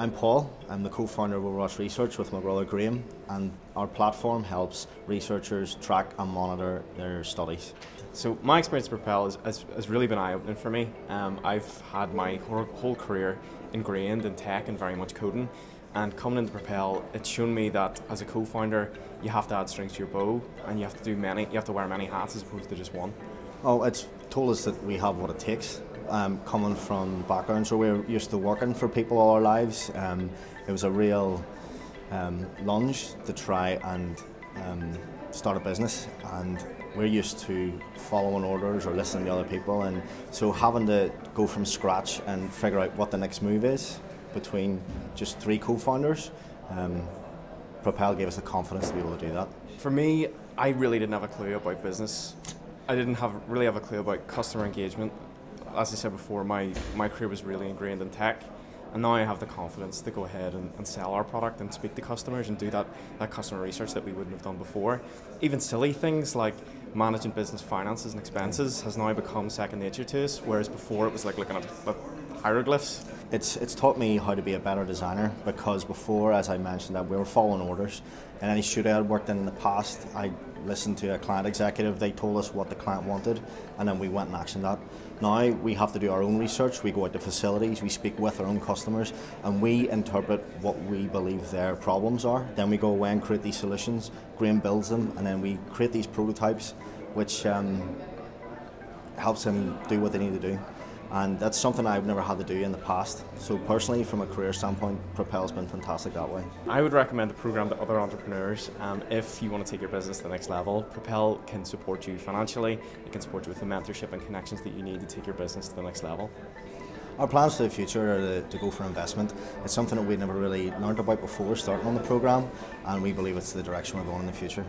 I'm Paul. I'm the co-founder of Overwatch Research with my brother Graham, and our platform helps researchers track and monitor their studies. So my experience at Propel has, has, has really been eye-opening for me. Um, I've had my whole, whole career ingrained in tech and very much coding, and coming into Propel, it's shown me that as a co-founder, you have to add strings to your bow, and you have to do many, you have to wear many hats as opposed to just one. Oh, it's told us that we have what it takes um, coming from backgrounds where we're used to working for people all our lives. Um, it was a real um, lunge to try and um, start a business, and we're used to following orders or listening to other people, and so having to go from scratch and figure out what the next move is between just three co-founders. Um, Propel gave us the confidence to be able to do that. For me, I really didn't have a clue about business. I didn't have really have a clue about customer engagement as I said before, my, my career was really ingrained in tech. And now I have the confidence to go ahead and, and, sell our product and speak to customers and do that, that customer research that we wouldn't have done before. Even silly things like managing business finances and expenses has now become second nature to us, whereas before it was like looking at, hieroglyphs. It's, it's taught me how to be a better designer because before, as I mentioned, that we were following orders. And any studio I'd worked in in the past, I listened to a client executive, they told us what the client wanted, and then we went and actioned that. Now we have to do our own research, we go out to facilities, we speak with our own customers, and we interpret what we believe their problems are. Then we go away and create these solutions, Graham builds them, and then we create these prototypes, which um, helps them do what they need to do and that's something I've never had to do in the past. So personally, from a career standpoint, Propel's been fantastic that way. I would recommend the program to other entrepreneurs. Um, if you want to take your business to the next level, Propel can support you financially. It can support you with the mentorship and connections that you need to take your business to the next level. Our plans for the future are to, to, go for investment. It's something that we never really learned about before starting on the program, and we believe it's the direction we're going in the future.